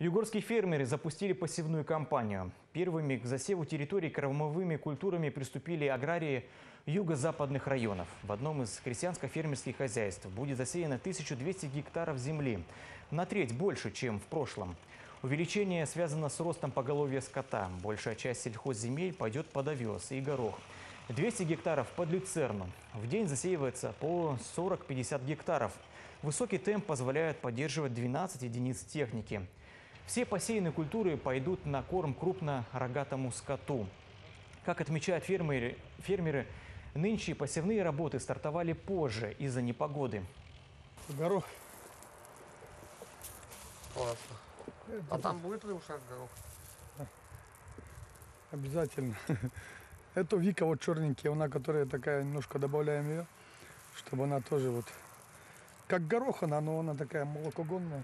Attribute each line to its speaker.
Speaker 1: Югорские фермеры запустили посевную кампанию. Первыми к засеву территорий кормовыми культурами приступили аграрии юго-западных районов. В одном из крестьянско-фермерских хозяйств будет засеяно 1200 гектаров земли. На треть больше, чем в прошлом. Увеличение связано с ростом поголовья скота. Большая часть сельхозземель пойдет под овес и горох. 200 гектаров под люцерну. В день засеивается по 40-50 гектаров. Высокий темп позволяет поддерживать 12 единиц техники. Все посеянные культуры пойдут на корм крупно-рогатому скоту. Как отмечают фермеры, фермеры, нынче посевные работы стартовали позже из-за непогоды.
Speaker 2: Горох.
Speaker 3: Классно. А там будет ли ушак горох?
Speaker 2: Обязательно. Это Вика вот черненькая, она которая такая, немножко добавляем ее, чтобы она тоже вот, как горох она, но она такая молокогонная.